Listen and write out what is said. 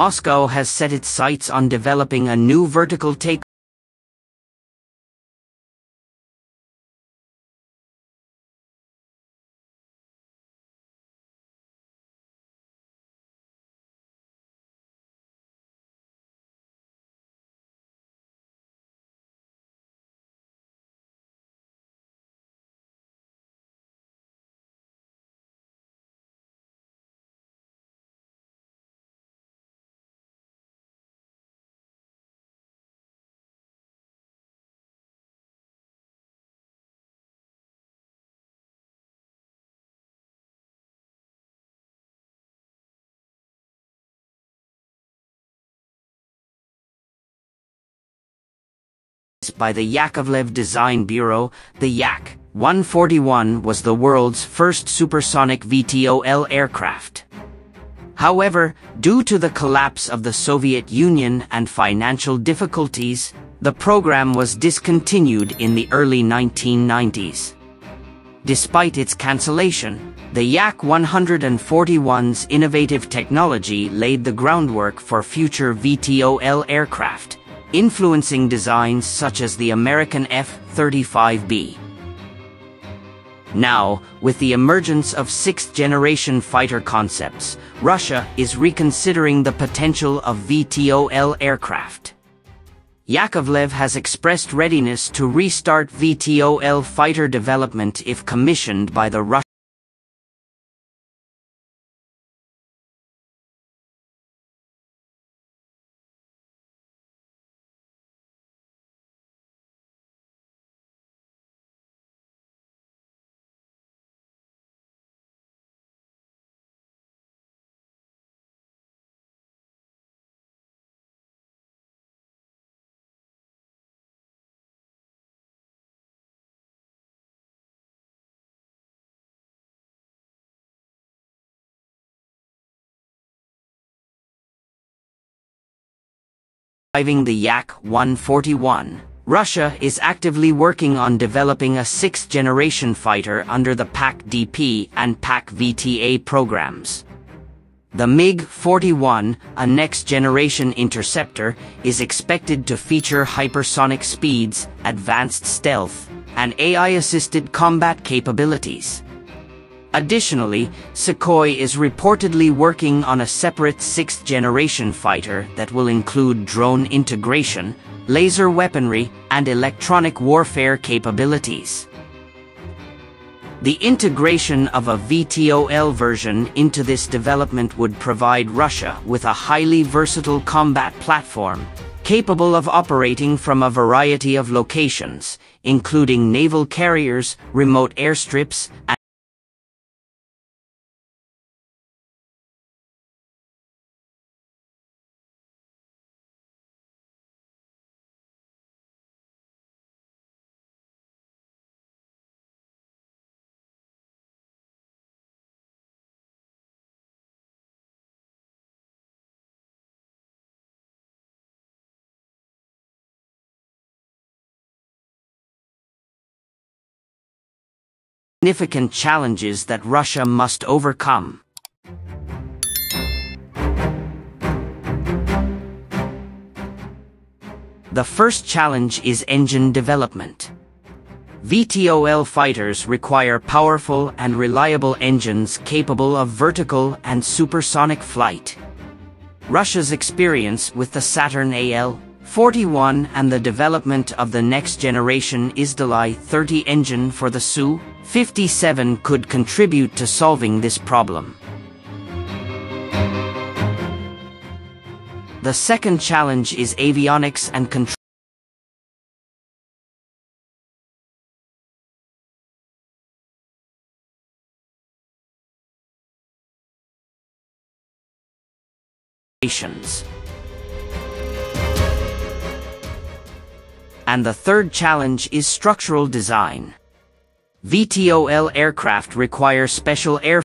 Moscow has set its sights on developing a new vertical take by the Yakovlev Design Bureau, the Yak 141 was the world's first supersonic VTOL aircraft. However, due to the collapse of the Soviet Union and financial difficulties, the program was discontinued in the early 1990s. Despite its cancellation, the Yak 141's innovative technology laid the groundwork for future VTOL aircraft, influencing designs such as the American F-35B. Now, with the emergence of sixth-generation fighter concepts, Russia is reconsidering the potential of VTOL aircraft. Yakovlev has expressed readiness to restart VTOL fighter development if commissioned by the Russian Driving the Yak 141. Russia is actively working on developing a sixth-generation fighter under the PAK-DP and PAK-VTA programs. The MiG-41, a next-generation interceptor, is expected to feature hypersonic speeds, advanced stealth, and AI-assisted combat capabilities. Additionally, Sukhoi is reportedly working on a separate sixth-generation fighter that will include drone integration, laser weaponry, and electronic warfare capabilities. The integration of a VTOL version into this development would provide Russia with a highly versatile combat platform, capable of operating from a variety of locations, including naval carriers, remote airstrips, and significant challenges that Russia must overcome. The first challenge is engine development. VTOL fighters require powerful and reliable engines capable of vertical and supersonic flight. Russia's experience with the Saturn AL 41 and the development of the next generation Izdeliye 30 engine for the Su-57 could contribute to solving this problem. The second challenge is avionics and control. And the third challenge is structural design. VTOL aircraft require special air